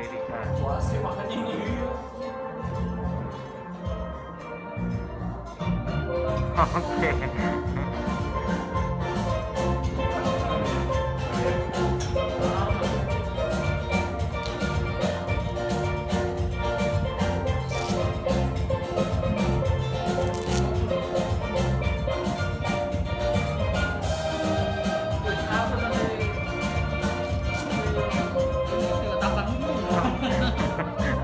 아메리카 좋았을 만이 오케이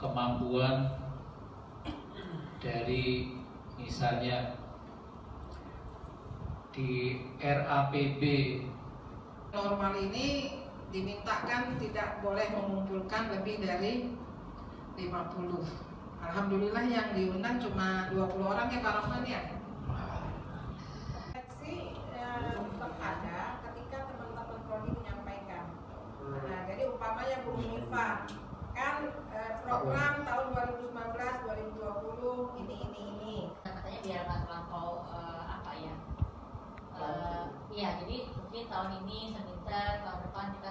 kemampuan dari misalnya di RAPB normal ini dimintakan tidak boleh mengumpulkan lebih dari 50. Alhamdulillah yang diundang cuma 20 orang ya Pak Rahman ya. Seleksi eh, ketika teman-teman prodi menyampaikan. Nah, jadi umpamanya Bu Mifa kan eh, program tahun 2019 2020 ini ini ini. katanya biar nggak terlampau eh, apa ya Eh, iya jadi mungkin tahun ini seminar tahun depan kita